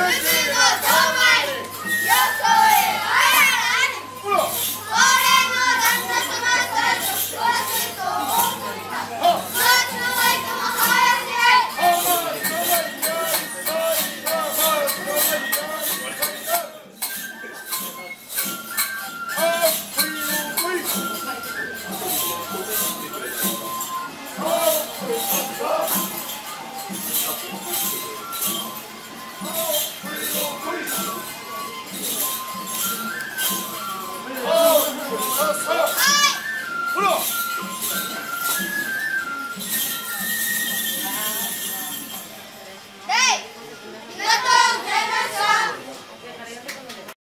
Let's Up, up.